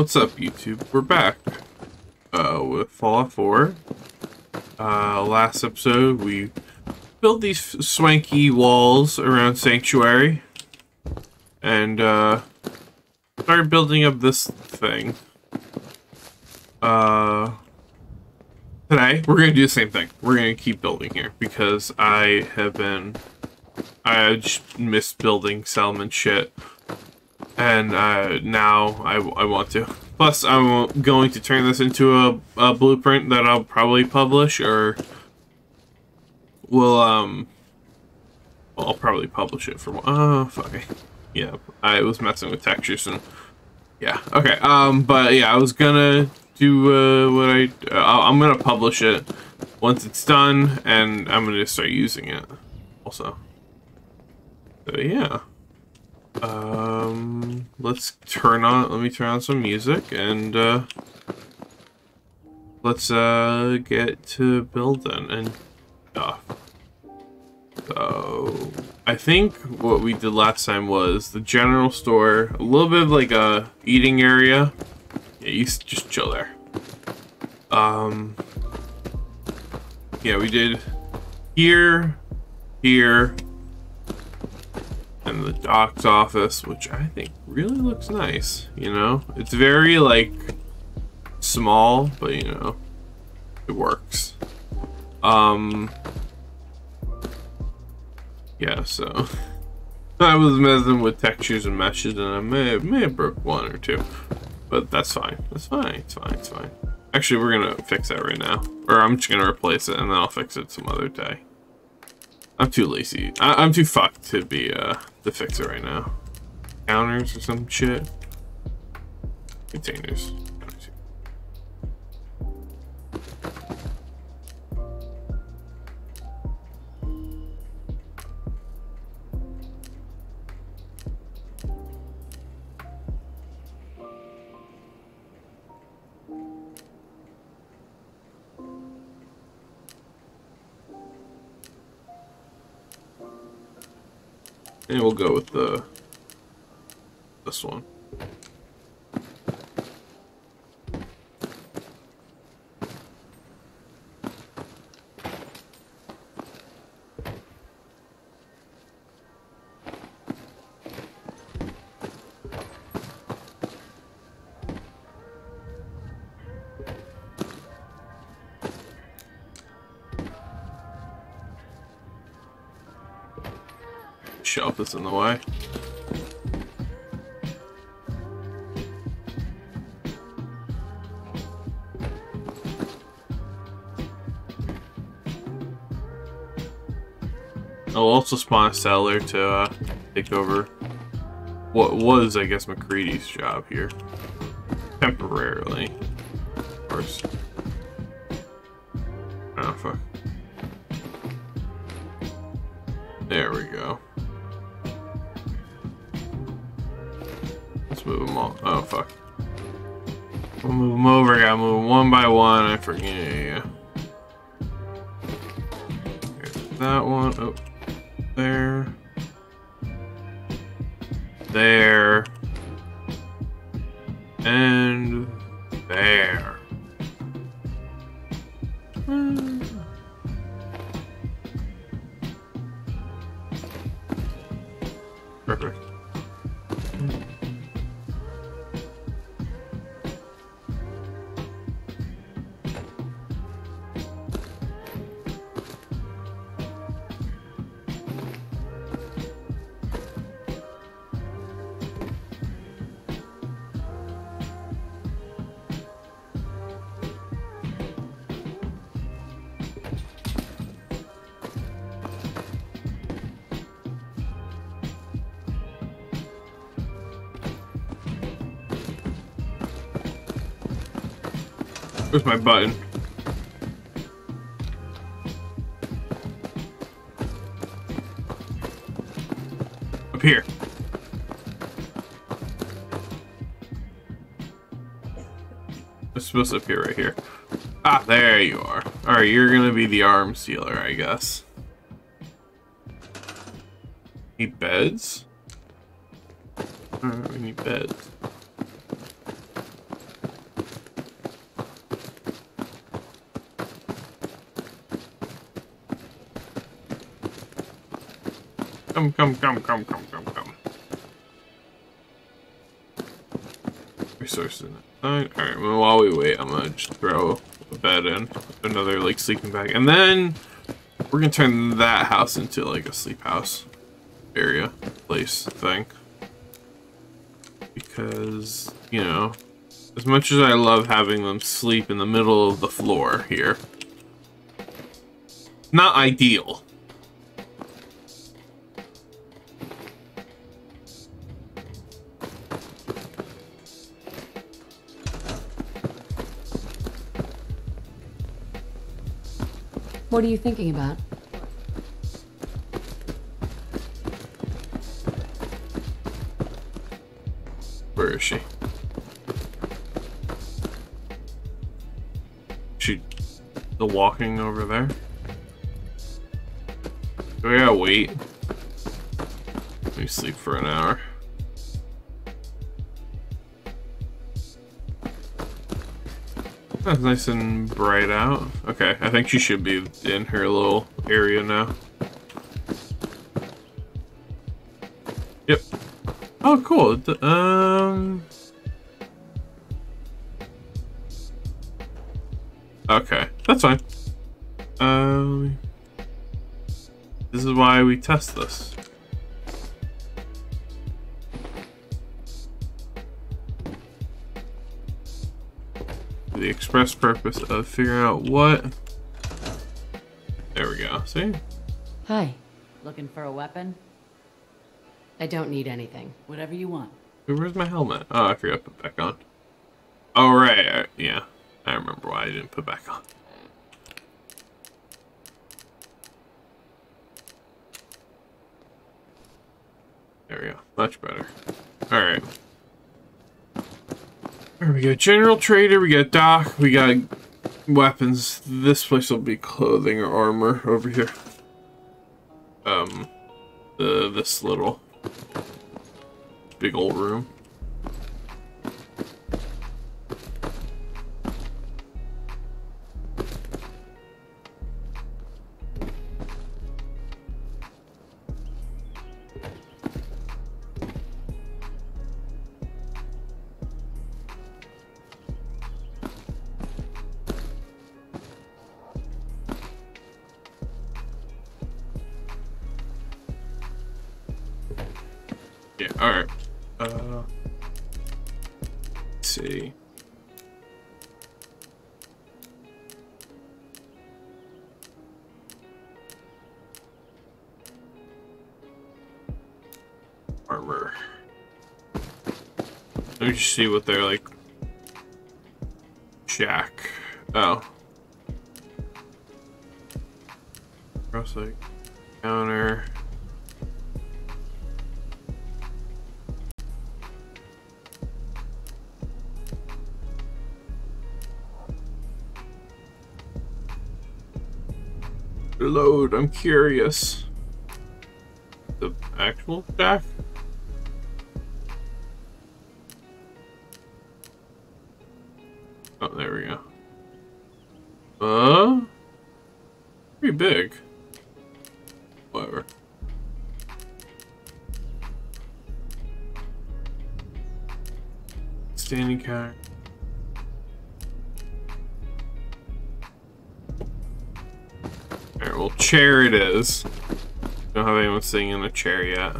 What's up, YouTube? We're back uh, with Fallout 4. Uh, last episode, we built these swanky walls around Sanctuary. And, uh, started building up this thing. Uh, today, we're gonna do the same thing. We're gonna keep building here, because I have been... I just missed building settlement shit and uh, now I, I want to. Plus, I'm going to turn this into a, a blueprint that I'll probably publish, or will um, I'll probably publish it for. Oh, fuck. Yeah, I was messing with textures and yeah. Okay. Um, but yeah, I was gonna do uh, what I uh, I'm gonna publish it once it's done, and I'm gonna start using it also. So yeah. Um, let's turn on, let me turn on some music and, uh, let's, uh, get to building and stuff. So, I think what we did last time was the general store, a little bit of like a eating area. Yeah, you just chill there. Um, yeah, we did here, here, and the doc's office, which I think really looks nice, you know? It's very, like, small, but, you know, it works. Um, yeah, so... I was messing with textures and meshes, and I may have, may have broke one or two. But that's fine. That's fine. It's fine. It's fine. Actually, we're gonna fix that right now. Or I'm just gonna replace it, and then I'll fix it some other day. I'm too lazy. I am too fucked to be uh to fix it right now. Counters or some shit. Containers. And we'll go with the this one. Shelf is in the way. I'll also spawn a settler to uh, take over what was, I guess, MacCready's job here. Temporarily. Of course. Oh, fuck. There we go. Move them all. Oh, fuck. We'll move them over. I gotta move them one by one. I forget. Yeah, that one. Oh, there. There. And there. My button? Up here. It's supposed to appear right here. Ah, there you are. Alright, you're gonna be the arm sealer, I guess. Need beds? Alright, we need beds. Come, come, come, come, come, come, come. Resources. Alright, well, while we wait, I'm gonna just throw a bed in. Another, like, sleeping bag. And then we're gonna turn that house into, like, a sleep house area, place, thing. Because, you know, as much as I love having them sleep in the middle of the floor here, not ideal. What are you thinking about? Where is she? She... The walking over there? Do we gotta wait? Let me sleep for an hour. That's nice and bright out. Okay, I think she should be in her little area now. Yep. Oh, cool. Um... Okay, that's fine. Um... This is why we test this. The express purpose of figuring out what... There we go, see? Hi. Looking for a weapon? I don't need anything. Whatever you want. Where's my helmet? Oh, I forgot to put back on. Oh, right. Yeah. I remember why I didn't put back on. There we go. Much better. Alright. We go. General trader, we got dock, we got weapons. This place will be clothing or armor over here. Um, the this little big old room. Load, I'm curious. The actual Jack? Chair it is. Don't have anyone sitting in a chair yet.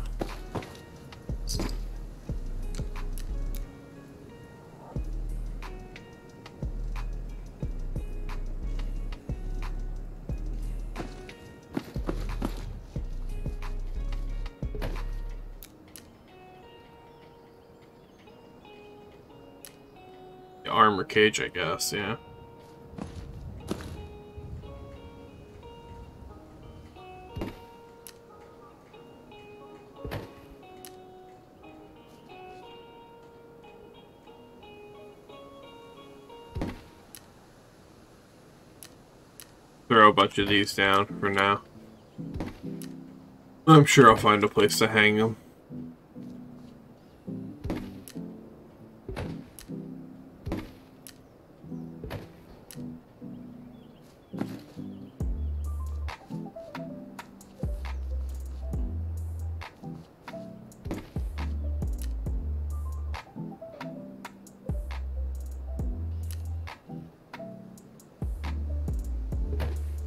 Armor cage, I guess, yeah. Bunch of these down for now. I'm sure I'll find a place to hang them.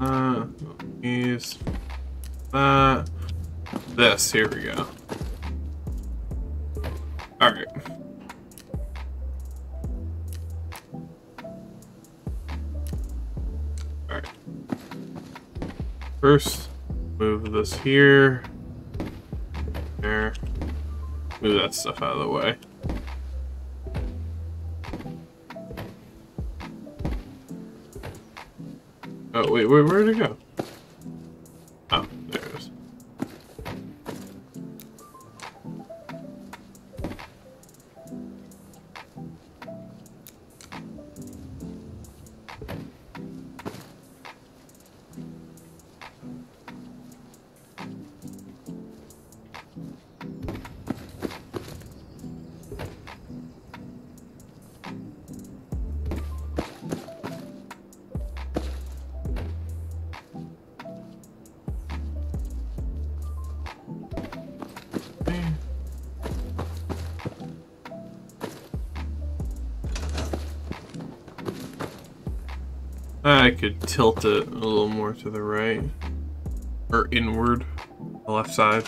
Uh, use that. This, here we go. Alright. Alright. First, move this here. There. Move that stuff out of the way. Wait, wait, where'd it go? Could tilt it a little more to the right. Or inward, the left side.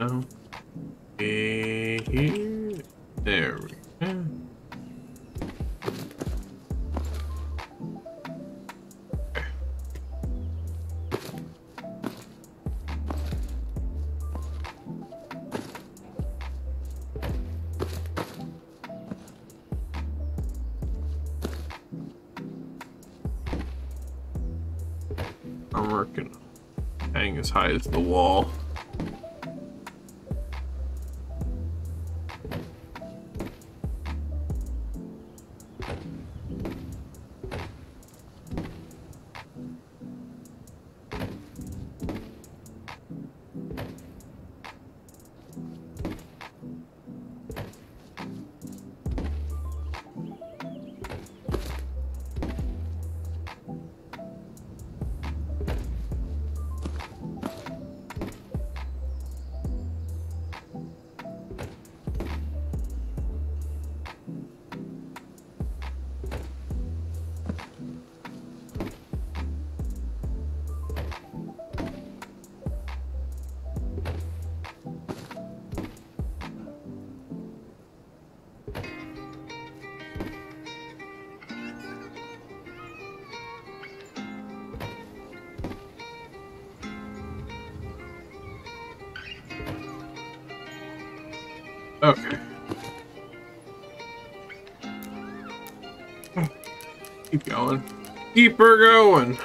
No. Eh, Here. As the wall. Keep her going.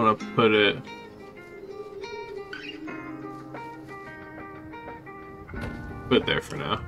Want to put it. Put it there for now.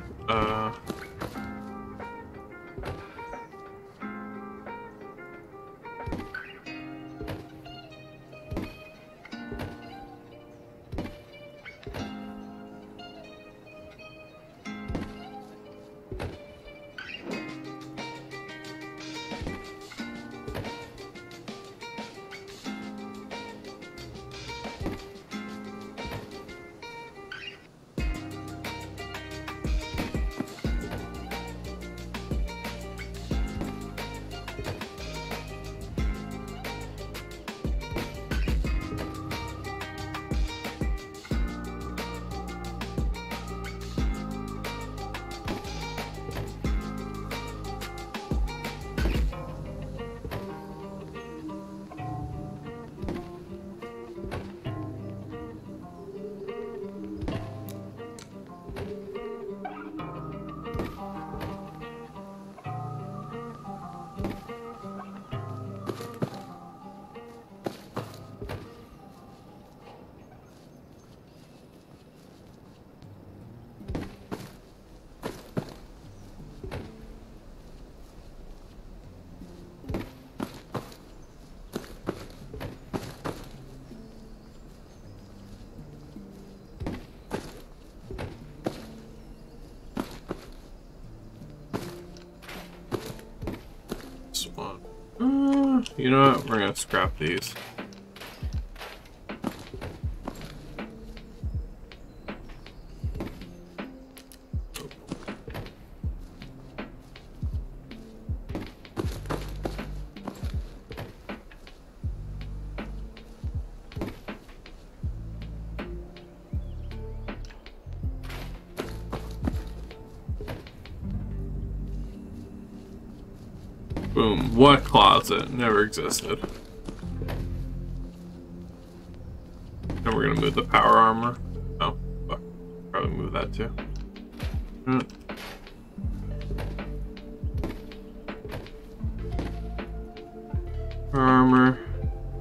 You know what? We're gonna scrap these. Closet? Never existed. And we're gonna move the power armor. Oh, fuck. Probably move that too. Hmm. Armor.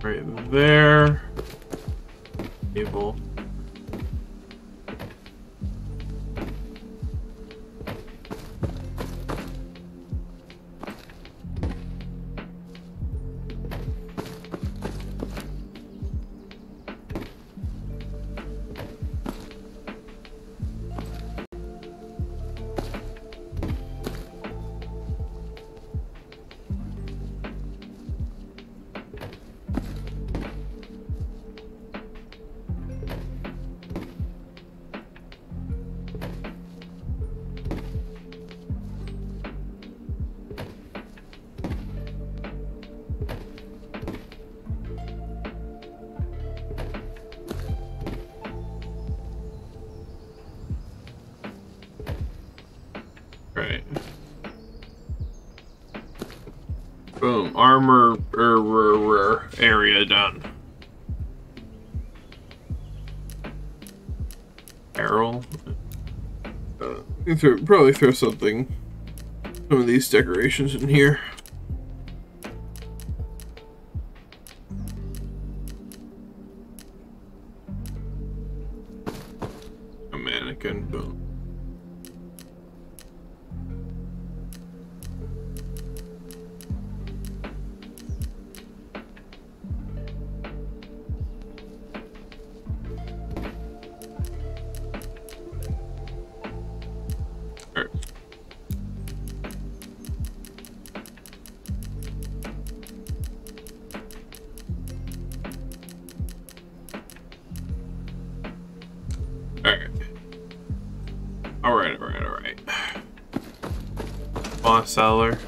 Right there. Table. Throw, probably throw something. Some of these decorations in here. Seller.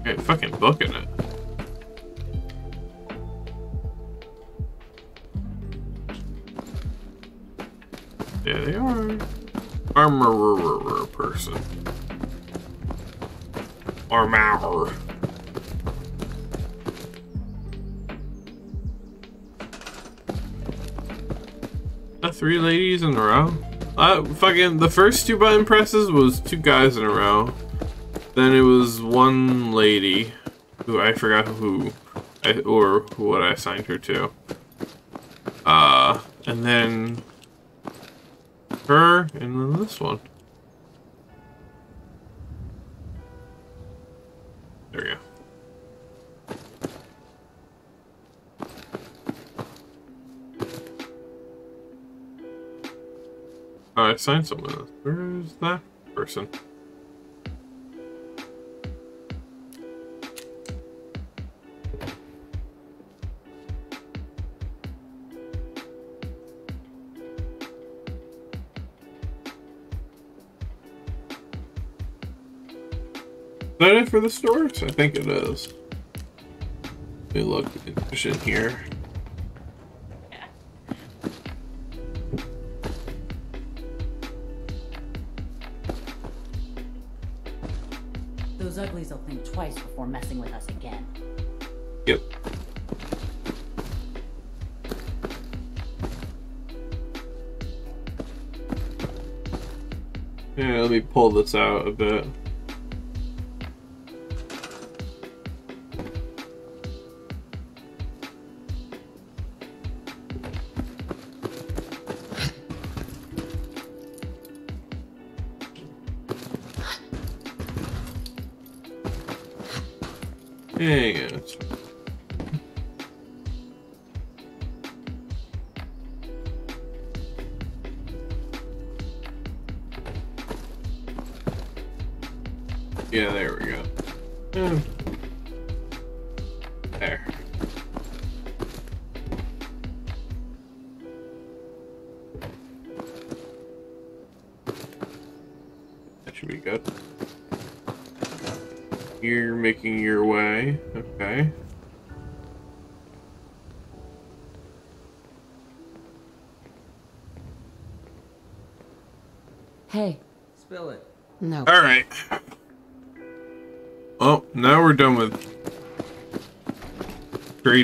Okay, fucking booking it. Yeah, they are. Armorer person. Armour. Three ladies in a row? Uh, fucking, the first two button presses was two guys in a row. Then it was one lady, who I forgot who, I, or what I assigned her to. Uh, and then her, and then this one. There we go. I signed someone else. Where is that person? That it for the stores? I think it is. Let me look in here. Those uglies will think twice before messing with us again. Yep. Yeah, let me pull this out a bit.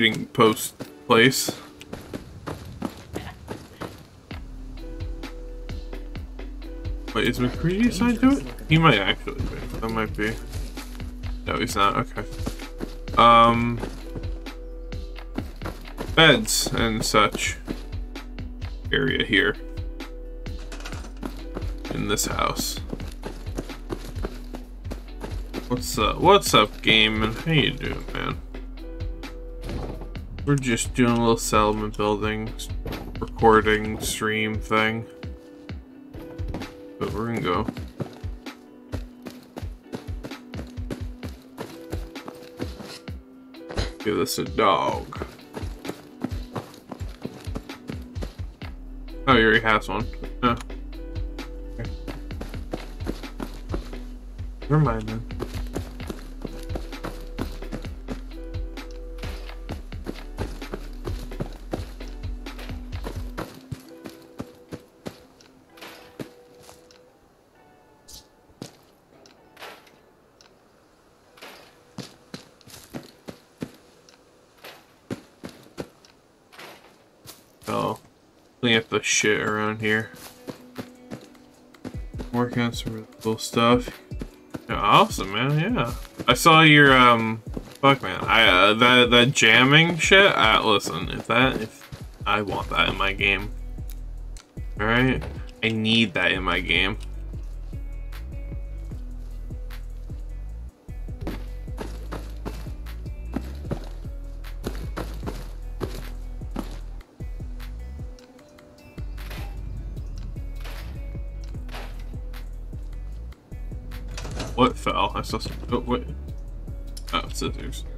Trading post place. Wait, is MacCready assigned to it? He might actually be. That might be. No, he's not. Okay. Um. Beds and such. Area here. In this house. What's up? What's up, game? And how you doing, man? We're just doing a little settlement building, recording, stream thing. But we're gonna go. Give this a dog. Oh, he already has one. Okay. Never mind then. Clean up the shit around here. Working on some cool stuff. Yeah, awesome, man. Yeah, I saw your um. Fuck, man. I uh, that that jamming shit. Uh, listen, if that if I want that in my game. All right, I need that in my game. What fell? I saw some. Oh, wait. Oh, scissors. Alright.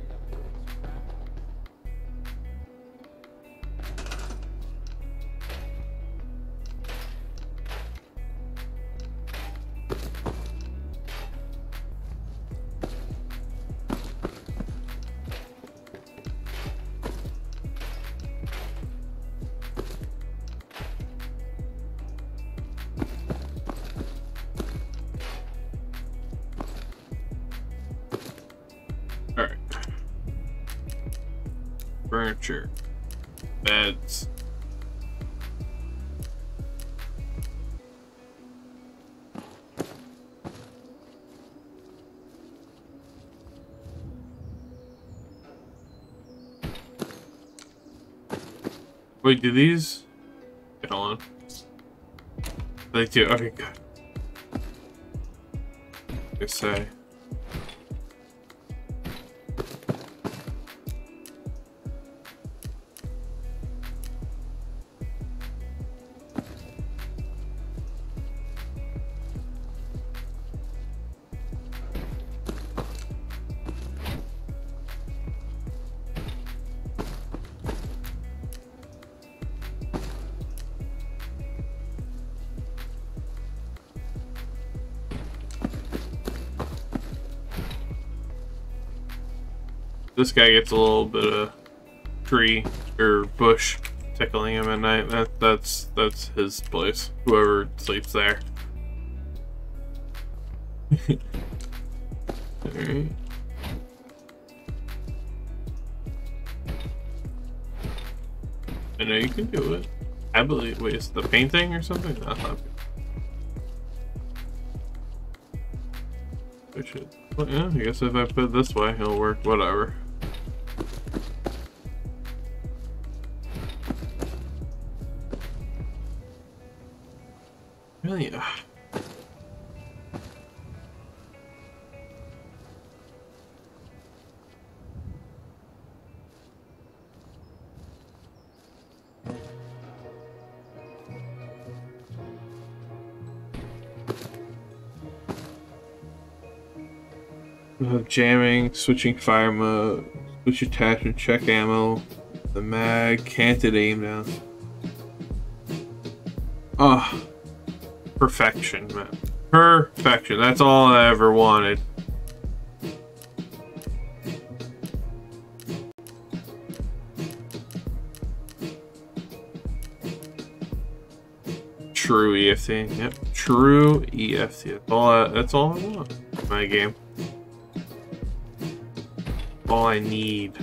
Wait, do these... Hold on. They do. Okay, good. They say. This guy gets a little bit of tree or bush tickling him at night. That that's that's his place. Whoever sleeps there. Alright. I know you can do it. I believe. Wait, is the painting or something? No, not. Well, yeah, I guess if I put it this way, it'll work. Whatever. Really? have jamming, switching fire mode, switch attachment, check ammo, the mag, canted aim down. Oh, perfection, man. Perfection. That's all I ever wanted. True EFT. Yep. True EFT. That's all I, that's all I want my game. All I need.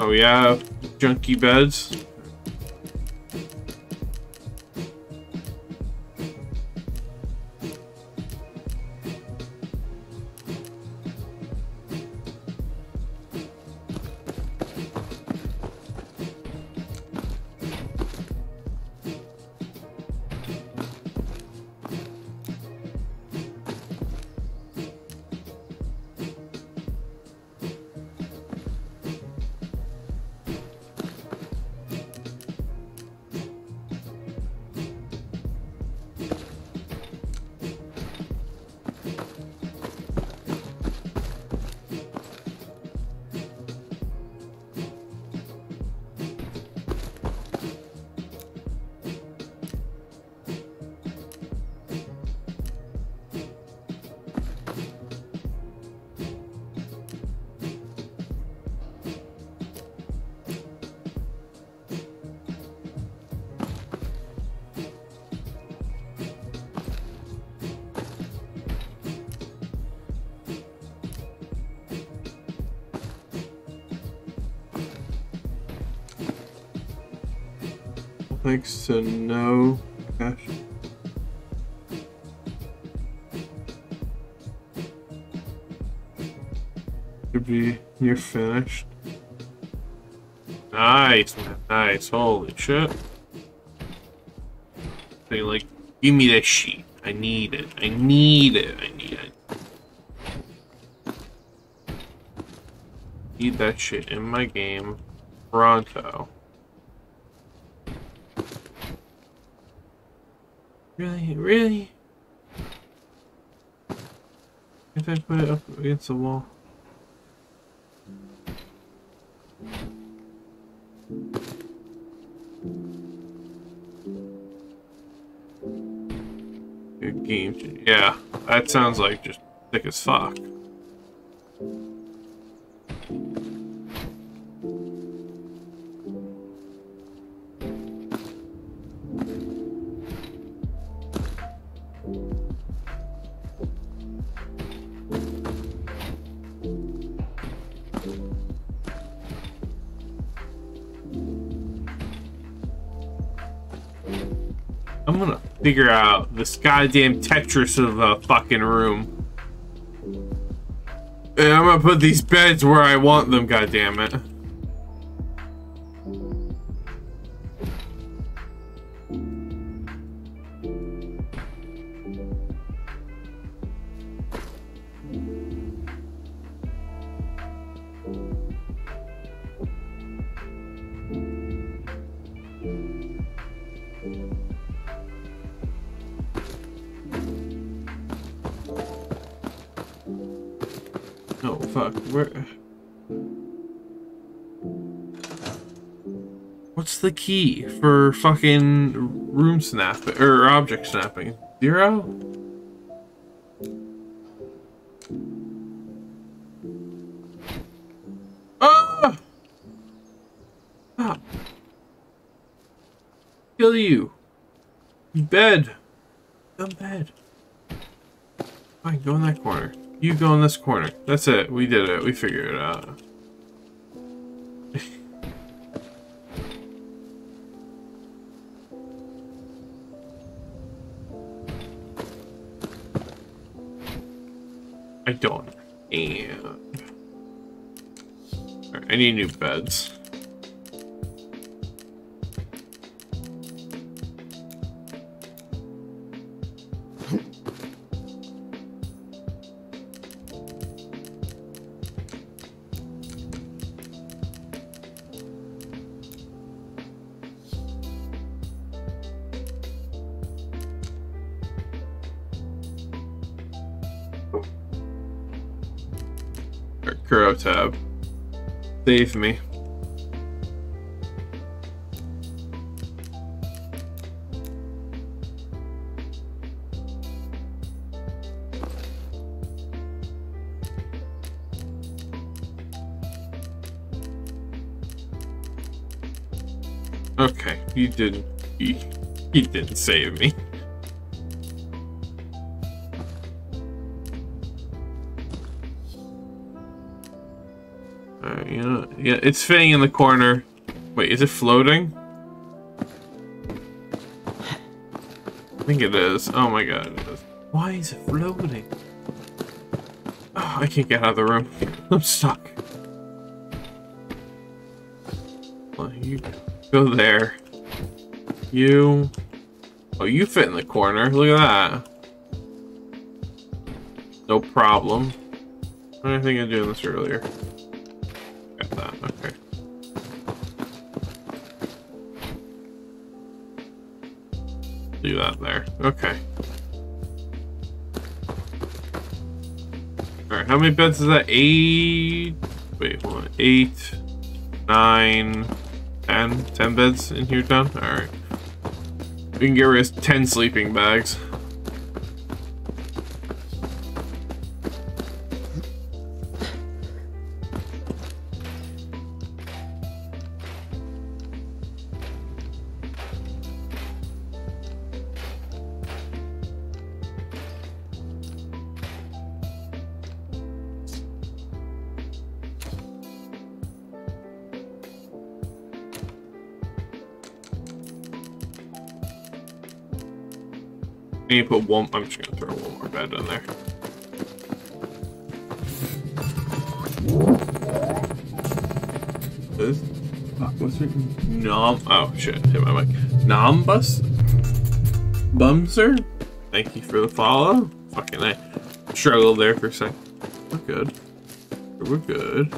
Oh yeah, junky beds. Thanks to no cash. Should be near finished. Nice, man. Nice. Holy shit. They like, give me that sheet. I need it. I need it. I need it. Need that shit in my game. Pronto. Really? Really? If I put it up against the wall. Good game. Yeah, that sounds like just thick as fuck. Figure out this goddamn Tetris of a fucking room. And I'm gonna put these beds where I want them, goddammit. Key for fucking room snapping or object snapping? Zero? Ah! Stop. Kill you. Bed. Dumb bed. Fine, go in that corner. You go in this corner. That's it. We did it. We figured it out. I don't. And I need new beds. Save me. Okay, he didn't. He, he didn't save me. It's fitting in the corner. Wait, is it floating? I think it is. Oh my god, it is. Why is it floating? Oh, I can't get out of the room. I'm stuck. Well, you go there. You... Oh, you fit in the corner. Look at that. No problem. I didn't think I'm doing this earlier. That there. Okay. Alright, how many beds is that? Eight... Wait, hold on. Eight... Nine... Ten? Ten beds in here done? Alright. We can get rid of ten sleeping bags. I need to put one. I'm just gonna throw one more bed in there. This, what's it? Nom. Oh shit! Hit my mic. Nombus. Bumser. Thank you for the follow. Fucking I struggled there for a second. We're good. We're good.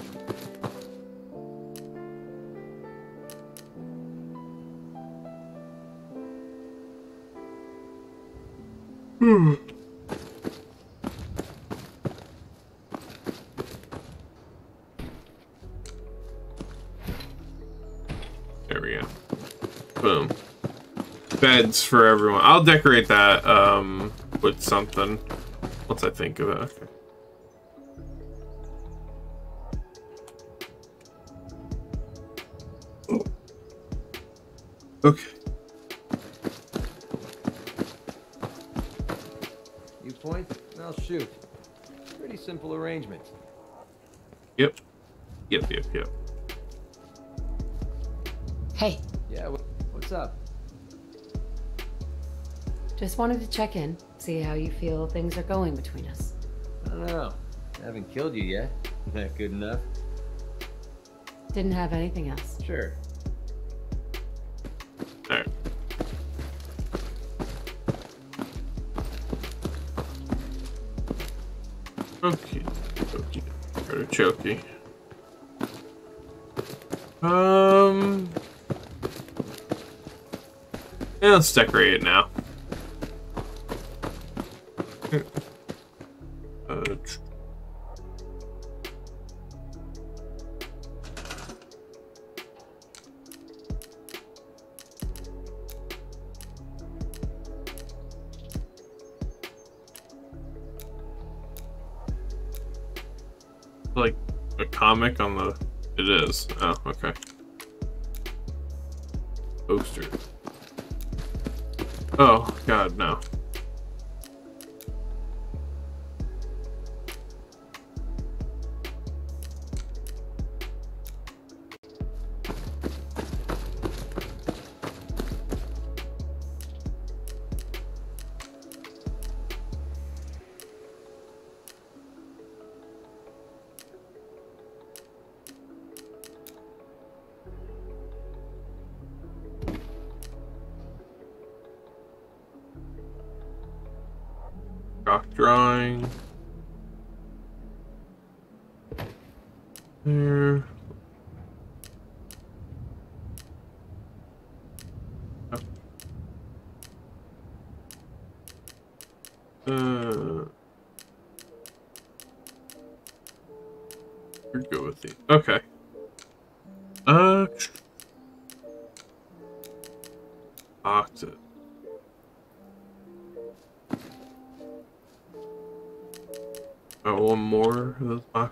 Boom. Beds for everyone. I'll decorate that um, with something once I think of it. Okay. Okay. You point, I'll shoot. Pretty simple arrangement. Yep. Yep, yep, just wanted to check in, see how you feel things are going between us. I don't know. I haven't killed you yet. Is That good enough? Didn't have anything else. Sure. Alright. Okay. Okay. Artichoke. Um. Yeah, let's decorate it now. Rock drawing. There.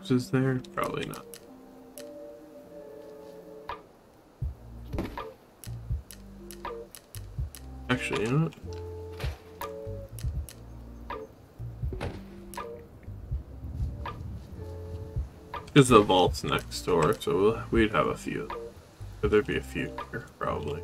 corpses there? Probably not. Actually, you know what? Because the vault's next door, so we'll, we'd have a few. There'd be a few here, probably.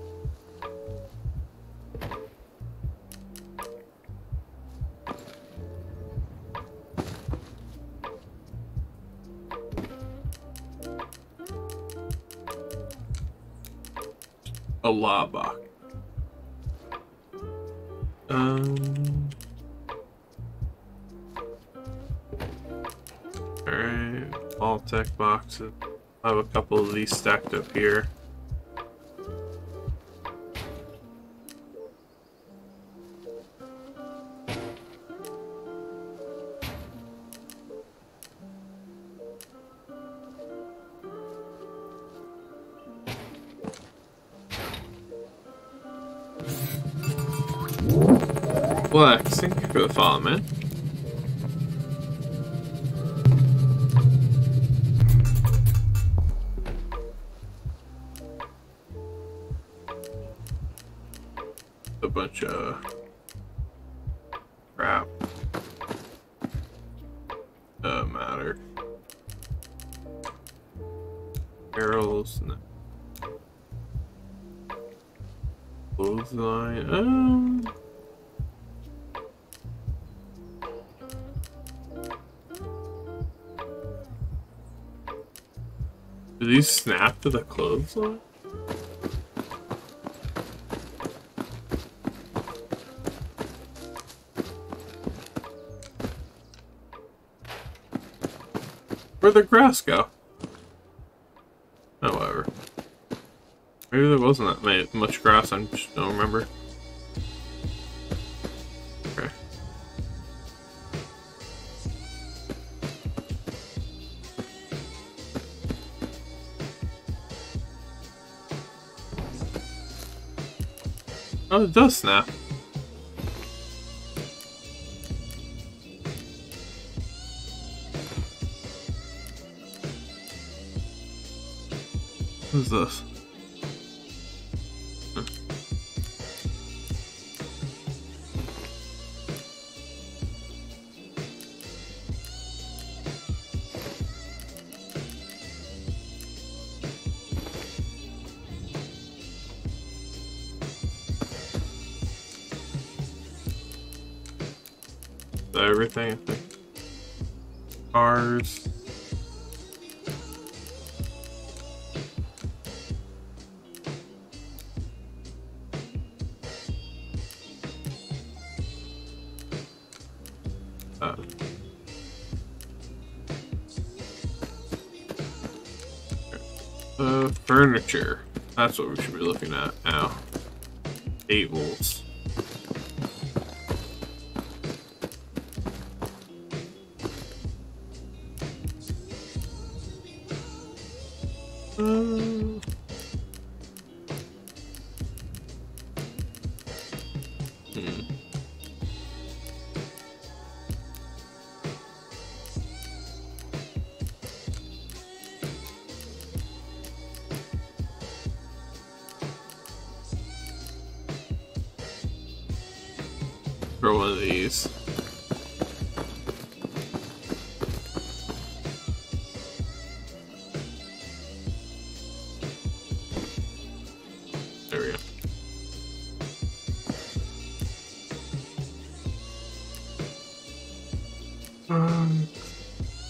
Um. Alright, all tech boxes. I have a couple of these stacked up here. Man. Snap to the clothesline? Where'd the grass go? Oh, whatever. Maybe there wasn't that much grass, I just don't remember. Oh, it does snap. Who's this? Think. Cars. Uh, furniture. That's what we should be looking at now. Tables.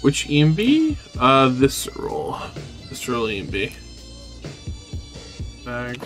Which EMB? Uh, this roll. This roll EMB. Bag.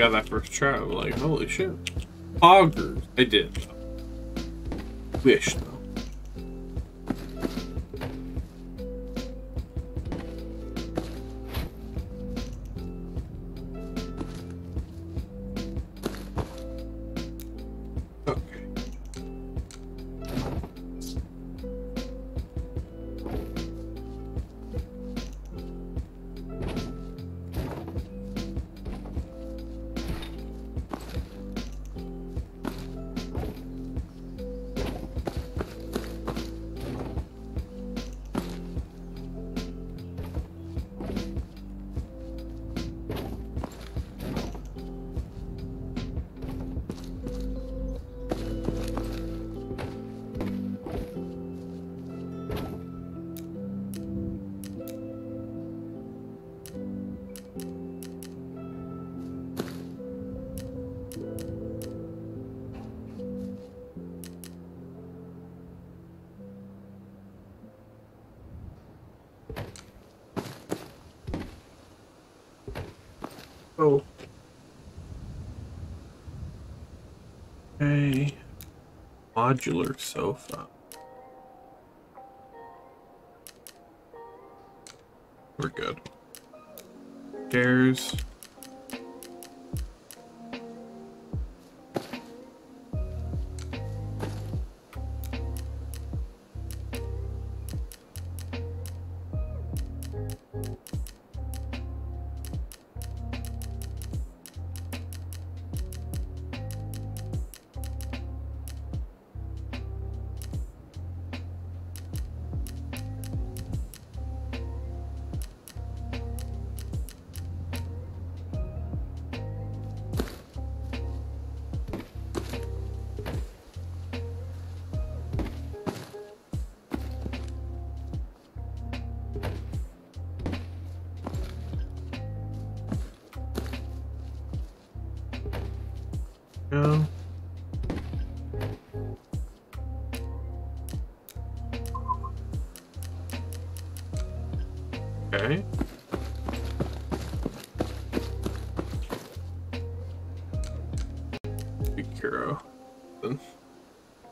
Got that first try. I'm like, holy shit. Poggers. I did. Wish, though. Modular sofa. We're good. Chairs.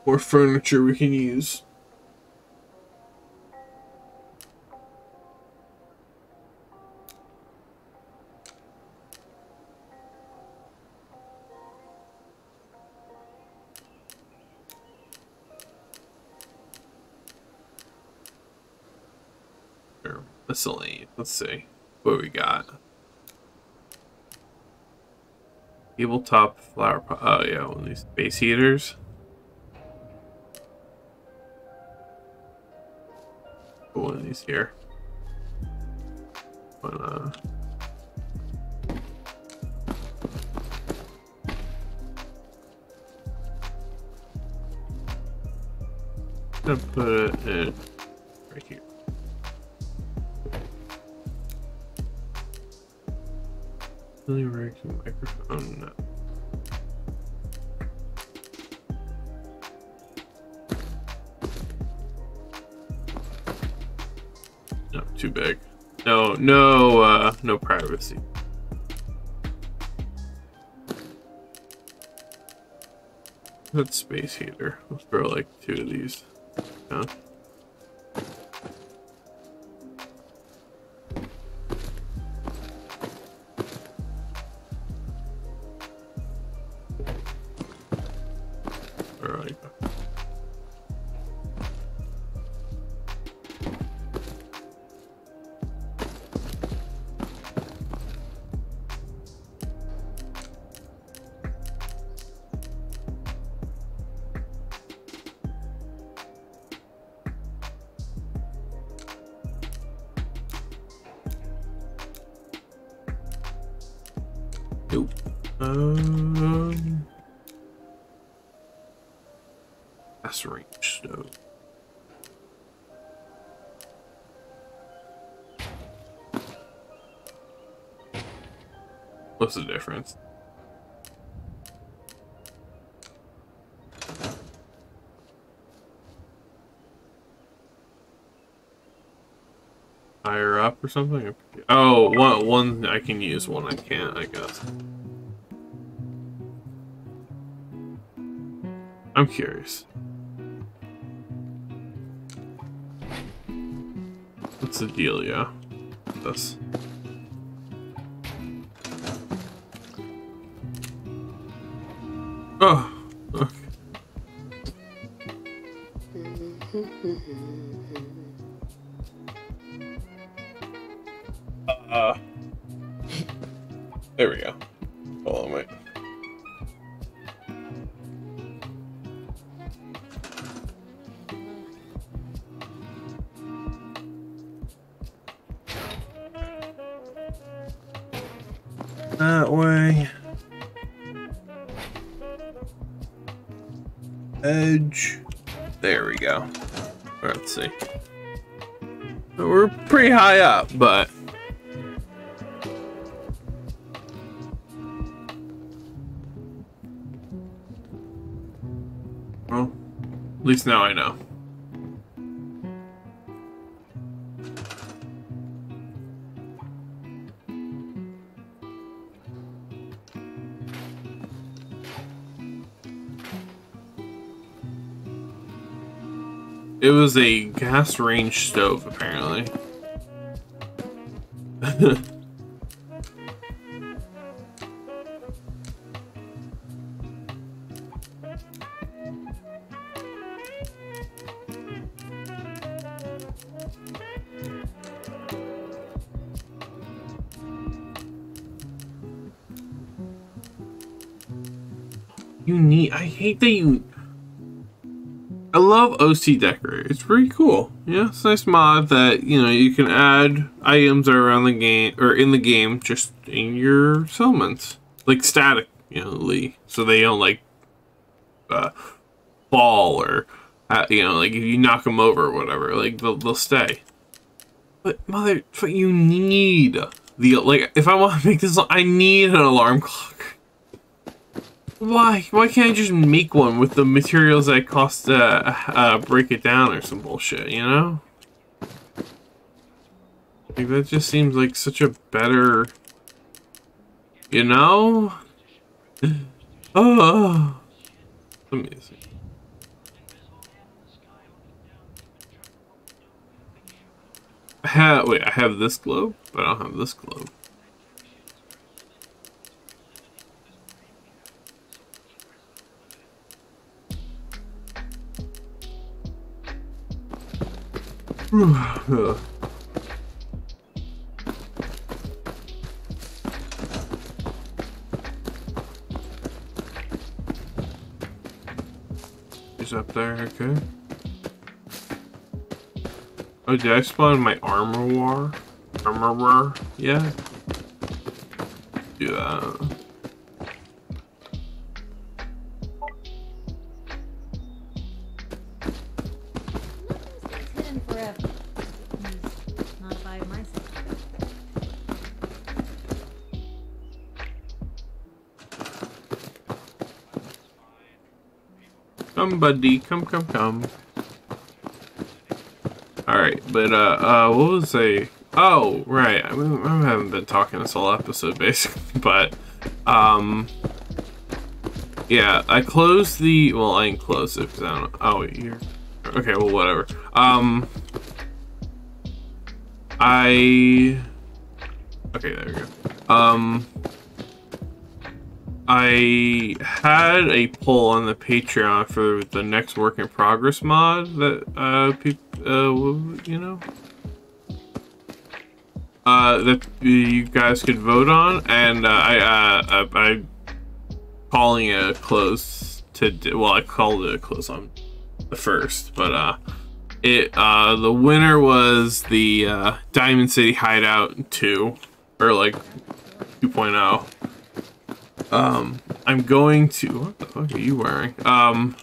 More furniture we can use. Let's see what we got. Tabletop flower pot. Oh yeah, one of these space heaters. These here. But, uh, gonna put it right here. Really and microphone. No. Too big. No, no, uh, no privacy. That space heater. Let's throw like two of these. Yeah. difference. Higher up or something? Oh, one, one I can use, one I can't, I guess. I'm curious. What's the deal, yeah? This. Oh, okay. Uh, there we go. High up, but well, at least now I know. It was a gas range stove, apparently. you need. I hate that you. I love OC Decorator. It's pretty cool. Yeah, it's a nice mod that you know you can add items that are around the game or in the game just in your settlements, like static, you know, Lee, so they don't like uh, fall or uh, you know, like if you knock them over or whatever, like they'll they'll stay. But mother, but you need the like. If I want to make this, I need an alarm clock. Why? Why can't I just make one with the materials that cost uh, uh break it down or some bullshit? You know? Like that just seems like such a better. You know? Oh. Let me see. I have wait. I have this globe, but I don't have this globe. He's up there, okay. Oh, did I spawn my armor war? Armor war? Yeah. That. Buddy. Come, come, come. Alright, but, uh, uh, what was a... Oh, right. I, mean, I haven't been talking this whole episode, basically, but, um... Yeah, I closed the... Well, I didn't close it, because I don't. Oh, you're... Okay, well, whatever. Um... I... Okay, there we go. Um... I had a poll on the Patreon for the next work in progress mod that uh uh you know? Uh that you guys could vote on and uh, I uh I, I calling it a close to well I called it a close on the first but uh it uh the winner was the uh Diamond City Hideout 2 or like 2.0 um, I'm going to. What the fuck are you wearing? Um,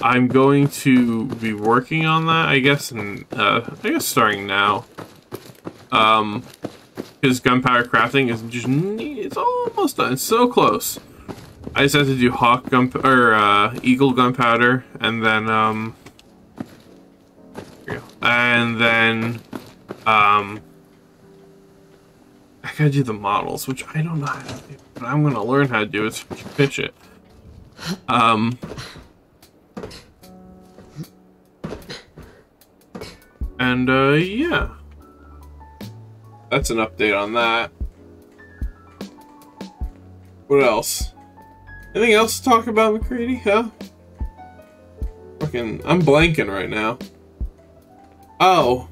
I'm going to be working on that, I guess, and uh, I guess starting now. Um, because gunpowder crafting is just it's almost done. It's so close. I just have to do hawk gun or uh, eagle gunpowder, and then um, and then um. I gotta do the models, which I don't know how to do, I'm gonna learn how to do it so I can pitch it. Um, and uh, yeah, that's an update on that. What else? Anything else to talk about, MacCready? Huh? Fucking, I'm blanking right now. Oh,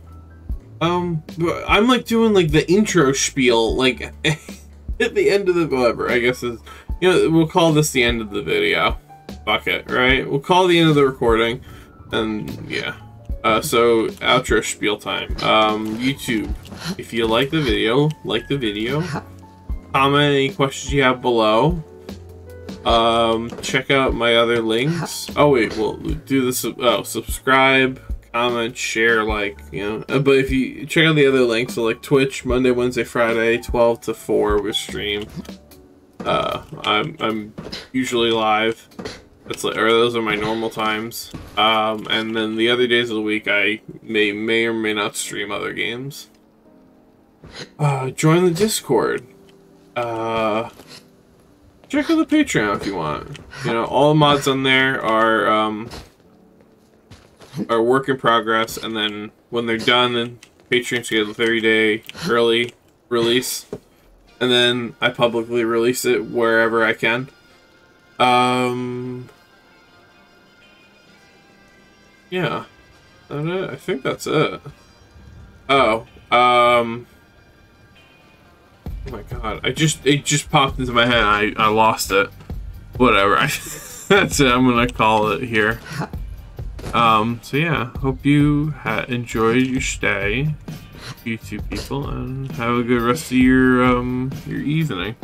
um, I'm like doing like the intro spiel, like at the end of the whatever. I guess is you know we'll call this the end of the video. Fuck it, right? We'll call the end of the recording, and yeah. Uh, so outro spiel time. Um, YouTube. If you like the video, like the video. Comment any questions you have below. Um, check out my other links. Oh wait, we'll do this. Oh, subscribe, comment, share, like you know. uh, But if you check out the other links, so like Twitch, Monday, Wednesday, Friday, twelve to four, we stream. Uh, I'm I'm usually live. That's like, or those are my normal times. Um, and then the other days of the week, I may may or may not stream other games. Uh, join the Discord. Uh, check out the Patreon if you want. You know, all mods on there are um are work in progress, and then when they're done, then Patreon's get a 30 day early release, and then I publicly release it wherever I can. Um, yeah? I think that's it. Oh, um. Oh my god, I just it just popped into my head. I I lost it. Whatever. I, that's it. I'm gonna call it here. Um. So yeah, hope you ha- enjoyed your stay, you two people, and have a good rest of your um your evening.